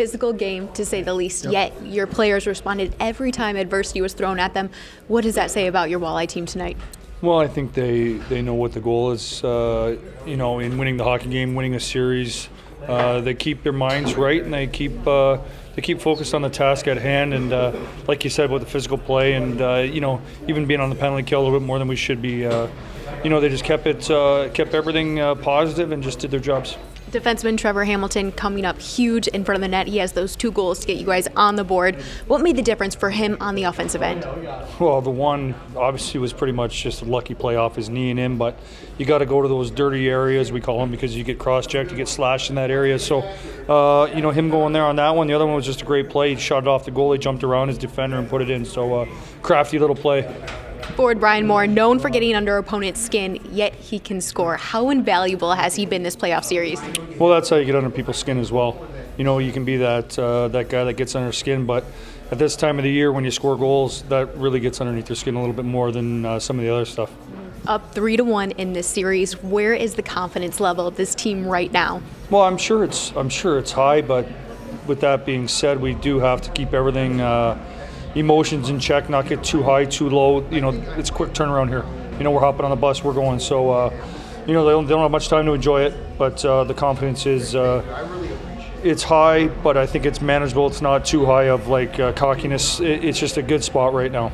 physical game to say the least. Yep. Yet your players responded every time adversity was thrown at them. What does that say about your Walleye team tonight? Well, I think they, they know what the goal is. Uh, you know, in winning the hockey game, winning a series, uh, they keep their minds right and they keep uh, they keep focused on the task at hand. And uh, like you said, about the physical play and uh, you know even being on the penalty kill a little bit more than we should be. Uh, you know, they just kept it kept everything positive and just did their jobs. Defenseman Trevor Hamilton coming up huge in front of the net. He has those two goals to get you guys on the board. What made the difference for him on the offensive end? Well, the one obviously was pretty much just a lucky play off his knee and in, but you got to go to those dirty areas, we call them, because you get cross checked, you get slashed in that area. So, uh, you know, him going there on that one, the other one was just a great play. He shot it off the goalie, jumped around his defender and put it in. So, uh, crafty little play. Forward Brian Moore, known for getting under opponent's skin, yet he can score. How invaluable has he been this playoff series? Well, that's how you get under people's skin as well. You know, you can be that uh, that guy that gets under skin, but at this time of the year, when you score goals, that really gets underneath your skin a little bit more than uh, some of the other stuff. Up three to one in this series. Where is the confidence level of this team right now? Well, I'm sure it's I'm sure it's high, but with that being said, we do have to keep everything. Uh, emotions in check, not get too high, too low. You know, it's quick turnaround here. You know, we're hopping on the bus, we're going. So, uh, you know, they don't, they don't, have much time to enjoy it, but uh, the confidence is. Uh, it's high, but I think it's manageable. It's not too high of like uh, cockiness. It, it's just a good spot right now.